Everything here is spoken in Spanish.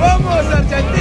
¡Vamos, Argentina!